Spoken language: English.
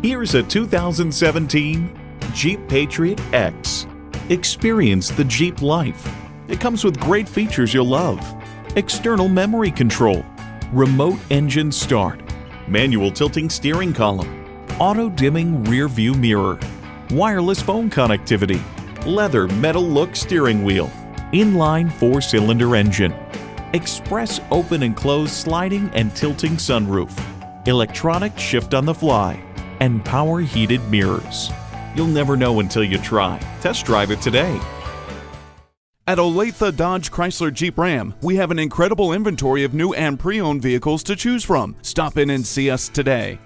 Here's a 2017 Jeep Patriot X. Experience the Jeep life. It comes with great features you'll love. External memory control, remote engine start, manual tilting steering column, auto dimming rear view mirror, wireless phone connectivity, leather metal look steering wheel, inline four cylinder engine, express open and close sliding and tilting sunroof, electronic shift on the fly, and power heated mirrors. You'll never know until you try. Test drive it today. At Olathe Dodge Chrysler Jeep Ram, we have an incredible inventory of new and pre owned vehicles to choose from. Stop in and see us today.